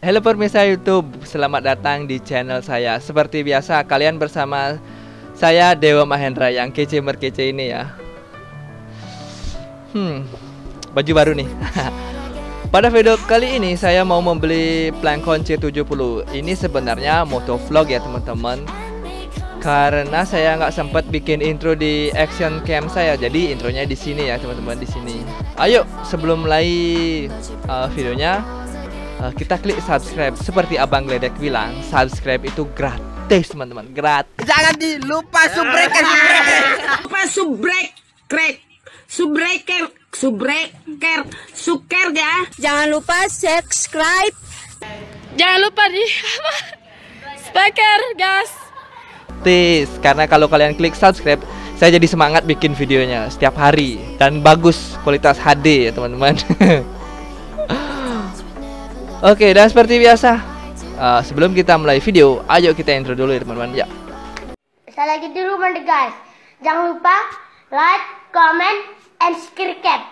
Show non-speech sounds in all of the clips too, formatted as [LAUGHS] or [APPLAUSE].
Halo pemirsa YouTube, selamat datang di channel saya. Seperti biasa, kalian bersama saya Dewa Mahendra yang kece merkece ini ya. Hmm, baju baru nih. [LAUGHS] Pada video kali ini saya mau membeli Plancon C70. Ini sebenarnya motovlog ya teman-teman. Karena saya nggak sempat bikin intro di action cam saya, jadi intronya di sini ya teman-teman di sini. Ayo sebelum mulai uh, videonya uh, kita klik subscribe. Seperti Abang Gledek bilang subscribe itu gratis teman-teman. Gratis. Jangan dilupa subreker lupa subrek krek. Subreker subreker suker ya. Jangan lupa subscribe. Jangan lupa di speaker gas. karena kalau kalian klik subscribe saya jadi semangat bikin videonya setiap hari. Dan bagus kualitas HD ya teman-teman [LAUGHS] Oke dan seperti biasa uh, sebelum kita mulai video ayo kita intro dulu ya teman-teman ya Saya lagi dulu mandi guys. Jangan lupa like, comment, and subscribe.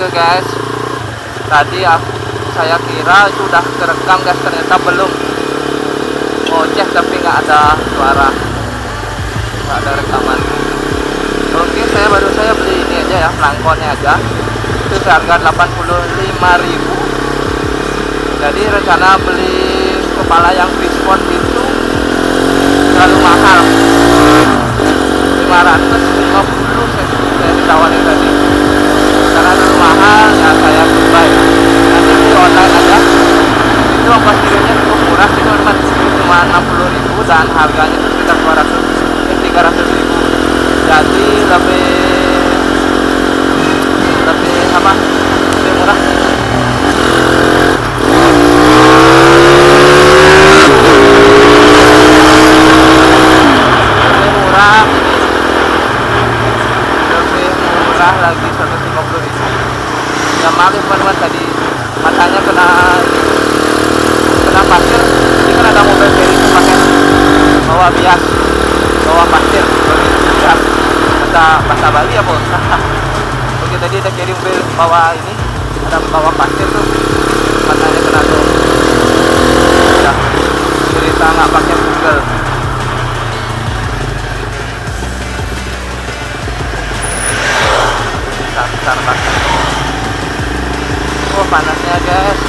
Oke guys. Tadi aku, saya kira itu udah kerekam guys. Ternyata belum. Mau cek tapi nggak ada suara. Nggak ada rekaman. Oke saya baru saya beli ini aja ya pelangkonnya aja. Itu seharga 85.000 jadi rencana beli kepala yang fishbone itu terlalu mahal. 550 saya, saya ditawarin tadi karena dulu mahal ya saya buy nanti di online aja itu ongkos kirimnya cukup murah sih teman cuma 60.000 dan harganya itu sekitar 200 eh 300 ribu jadi lebih lebih apa lebih murah lebih murah lebih murah lagi 150 ribu ya maaf ya teman-teman tadi matanya kena kena pasir ini kan ada mobil pakai bawa bias bawa pasir bias bahasa bahasa Bali ya bos [LAUGHS] oke tadi ada kirim bawa ini ada bawa pasir tuh. Matanya kena tuh. Ya cerita nggak pakai Google. Besar besar banget oh panasnya guys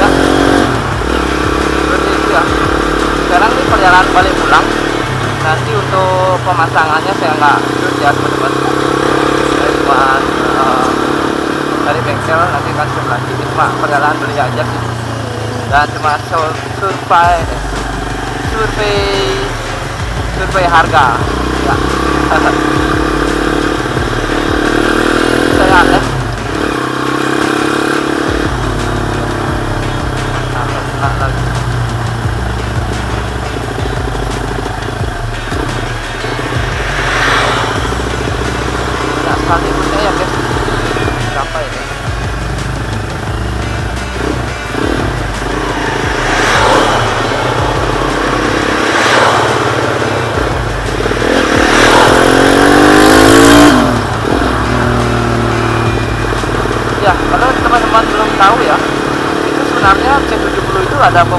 ya seperti itu ya perjalanan balik pulang. Nanti untuk pemasangannya saya nggak shoot ya teman-teman. Saya cuma eh, dari bengkel nanti kan shoot lagi. Cuma perjalanan beli aja sih. Dan cuma sur- survei survei survei harga. Ya. [LAUGHS] Saya aneh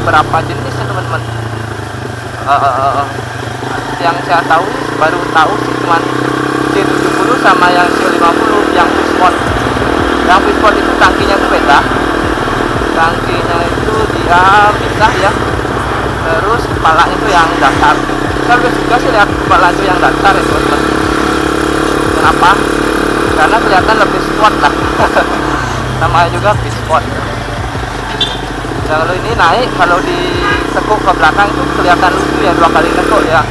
beberapa jenis ya teman-teman. Eh, yang saya tahu baru tahu sih cuman C70 sama yang C50 yang Fishpot yang Fishpot itu tangkinya itu beda. Tangkinya itu dia pisah ya. Terus kepala itu yang datar. Saya suka sih lihat kepala itu yang datar ya teman-teman. Kenapa? Karena kelihatan lebih sport lah. [LAUGHS] Namanya juga Fishpot kalau ini naik kalau ditekuk ke belakang itu kelihatan lucu ya dua kali tekuk ya.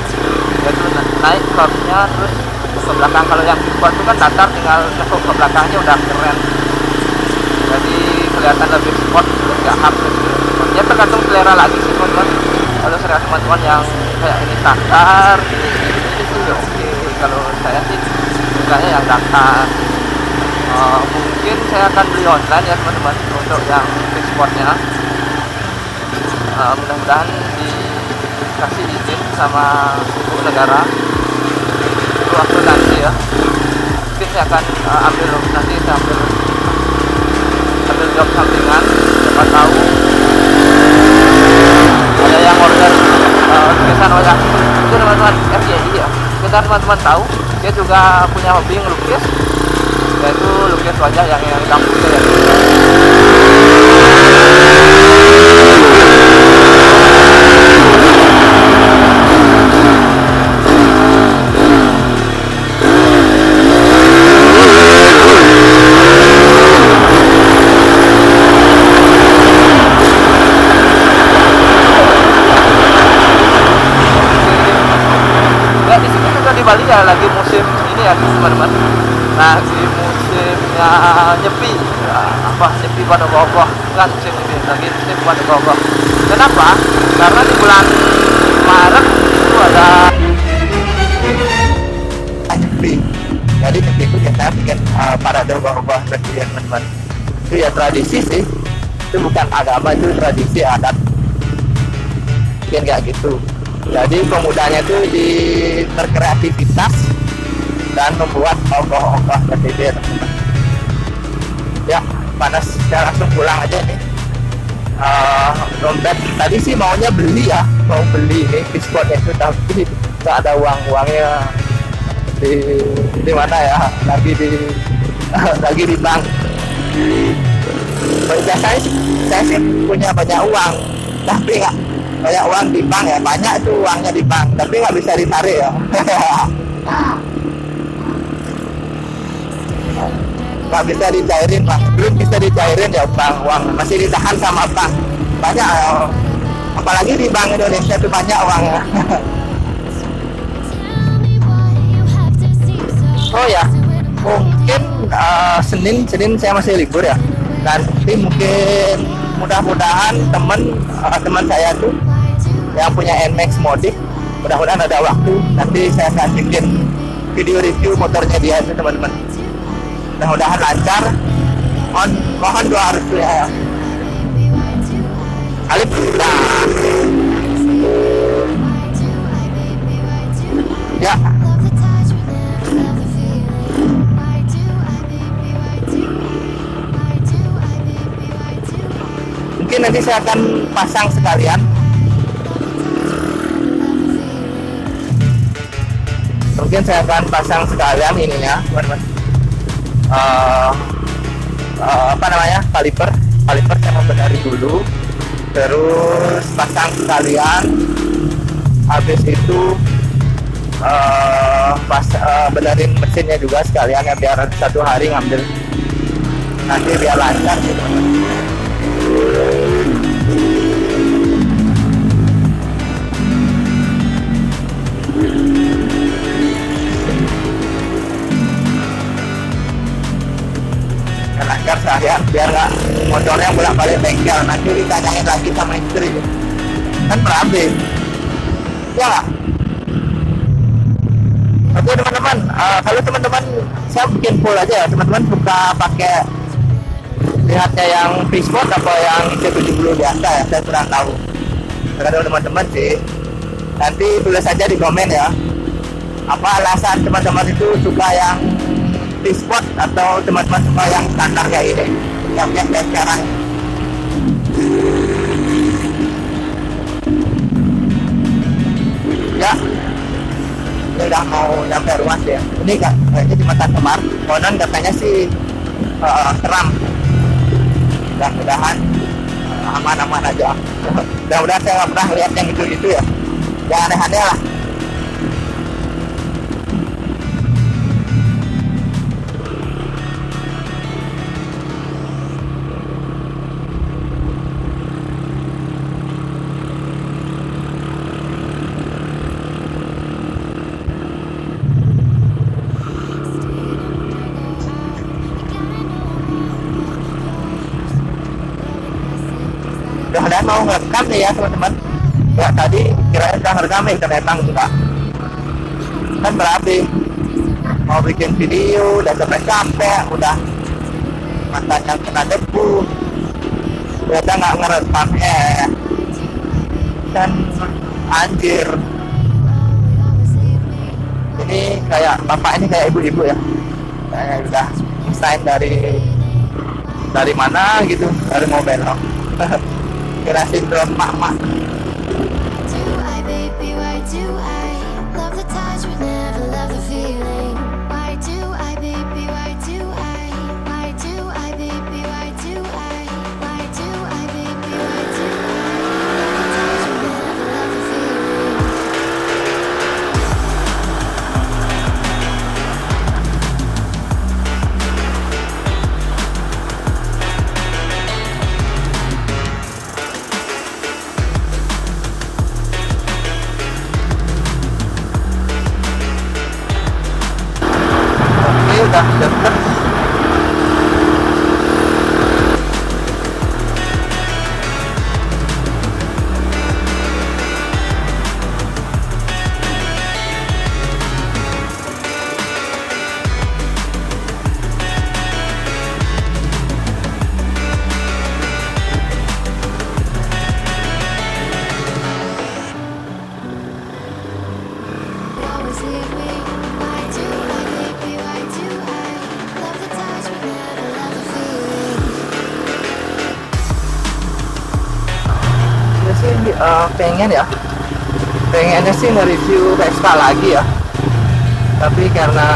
Itu naik kurvnya terus ke belakang. Kalau yang Fishpot itu kan datar tinggal tekuk ke belakangnya udah keren. Jadi kelihatan lebih sport nggak hard gitu. Ya tergantung selera lagi sih teman-teman. Kalau selera teman-teman yang kayak ini datar ini, ini ya oke. Kalau saya sih sukanya yang datar. Eh, mungkin saya akan beli online ya teman-teman untuk yang sportnya Eh, mudah-mudahan dikasih izin sama negara. Itu waktu nanti ya. Mungkin saya akan eh, ambil nanti saya ambil ambil job sampingan siapa tahu ada yang order uh, lukisan wajah itu teman-teman FYI ya. Kita teman-teman tahu dia juga punya hobi ngelukis. Yaitu lukis wajah yang yang ya ya di sini juga di Bali ya lagi musim ini ya teman-teman lagi musimnya nyepi. Ya, apa nyepi pada bawah kan musim ini lagi musim pada bawah kenapa? Karena di bulan Maret itu ada jadi nyepi itu kita bikin uh, parade bawah presiden teman-teman. Itu ya tradisi sih. Itu bukan agama itu tradisi adat. Bikin kayak gitu jadi pemudanya itu di berkreativitas dan membuat presiden teman-teman. Ya panas saya langsung pulang aja nih. Eh, dompet. Tadi sih maunya beli ya mau beli ini diskon itu tapi nggak ada uang uangnya di di mana ya? Lagi di [LAUGHS] lagi di bank. Biasanya saya sih punya banyak uang tapi nggak banyak uang di bank ya banyak itu uangnya di bank tapi nggak bisa ditarik ya. [LAUGHS] Nggak bisa dicairin pak. Belum bisa dicairin ya bang uang masih ditahan sama bank banyak ya. apalagi di bank Indonesia itu banyak uangnya [LAUGHS] oh ya mungkin eh, Senin Senin saya masih libur ya. Nanti mungkin mudah-mudahan teman eh, teman saya tuh yang punya Nmax Modik mudah-mudahan ada waktu nanti saya akan bikin video review motornya dia itu teman-teman. Mudah-mudahan lancar. Mohon mohon doa restu ya Alif ya mungkin nanti saya akan pasang sekalian. Mungkin saya akan pasang sekalian ininya teman-teman Eh, eh, apa namanya? Kaliper. Kaliper saya mau benerin dulu. Terus pasang sekalian. Habis itu eh, pas eh, benerin mesinnya juga sekalian ya biar satu hari ngambil. Nanti biar lancar gitu. Lancar seharian biar nggak motornya bolak balik bengkel. Nanti ditanyain lagi sama istri. Kan berabe ya? Oke teman-teman, eh, kalau teman-teman saya bikin full aja ya. Teman-teman buka pakai lihatnya yang free sport apa yang C70 biasa ya saya kurang tahu. Terkadang teman-teman sih. Nanti tulis saja di komen ya. Apa alasan teman-teman itu suka yang free sport atau teman-teman suka yang standar kayak ini? Yang biasa sekarang. Ya. Ini udah mau nyampe ruas ya. Ini kan ini di mata kemar konon katanya sih eh, uh, teram mudah-mudahan eh, aman-aman aja. Mudah-mudahan saya nggak pernah lihat yang itu itu ya. Yang aneh-aneh lah mau ngerekam nih ya teman-teman. Ya tadi kirain udah ngerekam nih ternyata enggak kan berarti mau bikin video udah capek-capek udah matanya kena debu. Ternyata nggak ngerekamnya dan anjir. Ini kayak bapak ini kayak ibu-ibu ya. Kayak udah sign dari dari mana gitu dari mau belok [LAUGHS] kira sindrom mak-mak pengen ya. Pengennya sih nge-review Vespa lagi ya. Tapi karena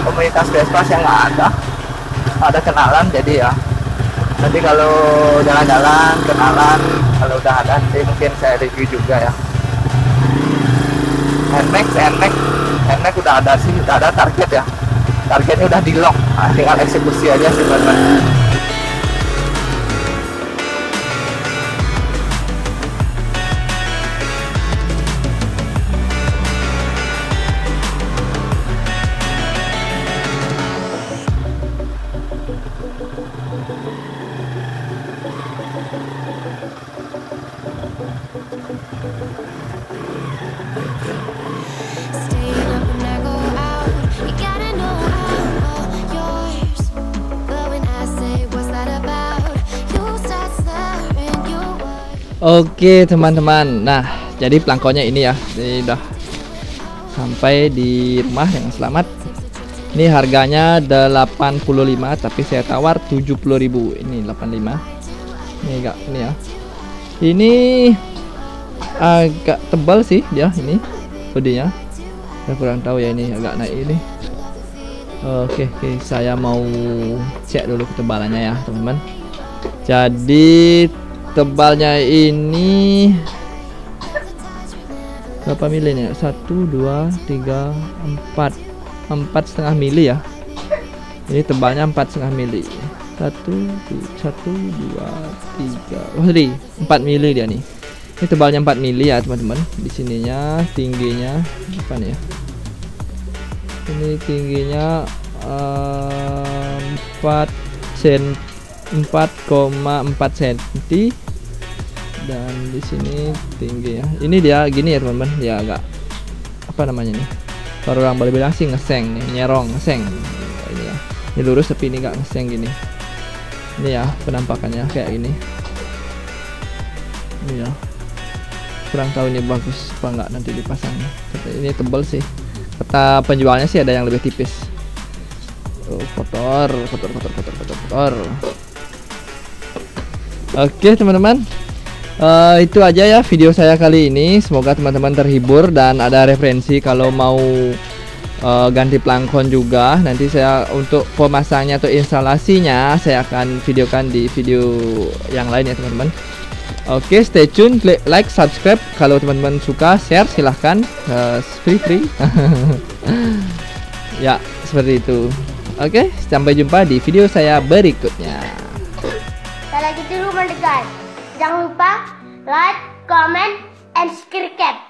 komunitas Vespa saya nggak ada ada kenalan jadi ya. Nanti kalau jalan-jalan kenalan kalau udah ada nanti mungkin saya review juga ya. Nmax Nmax Nmax udah ada sih udah ada target ya. Targetnya udah di lock nah, tinggal eksekusi aja sih teman-teman Oke teman-teman, nah jadi pelangkonya ini ya, ini sampai di rumah yang selamat. Ini harganya 85 tapi saya tawar 70.000 Ini 85. Ini agak ini ya. Ini agak tebal sih dia ini bodinya. Saya kurang tahu ya ini agak naik ini. Oke, oke, saya mau cek dulu ketebalannya ya, teman-teman. Jadi tebalnya ini berapa mili nih? Satu, dua, tiga, empat, empat setengah mili ya. Ini tebalnya empat setengah mili. Satu, du- satu, dua, tiga. Oh, sorry, empat mili dia nih. Ini tebalnya 4 mili ya teman-teman. Di sininya tingginya apa nih ya? Ini tingginya eh, 4 sen 4,4 cm dan di sini tingginya ini dia gini ya teman-teman. Ya agak apa namanya nih? Kalau orang Bali bilang sih ngeseng nih nyerong ngeseng. Ini ya. Ini lurus tapi ini nggak ngeseng gini. Ini ya penampakannya kayak gini. Ini ya. Kurang tahu ini bagus apa nggak nanti dipasangnya Kata ini tebel sih. Kata penjualnya sih ada yang lebih tipis. Oh, kotor kotor kotor kotor kotor kotor. Oke teman-teman Eh, itu aja ya video saya kali ini. Semoga teman-teman terhibur dan ada referensi kalau mau eh, ganti plangkon juga. Nanti saya untuk pemasangnya atau instalasinya saya akan videokan di video yang lain ya teman-teman. Oke, stay tune, klik like, subscribe. Kalau teman-teman suka, share silahkan Eh, free free. [LAUGHS] ya, seperti itu. Oke, sampai jumpa di video saya berikutnya. Saya lagi dulu guys. Jangan lupa like, comment, and subscribe.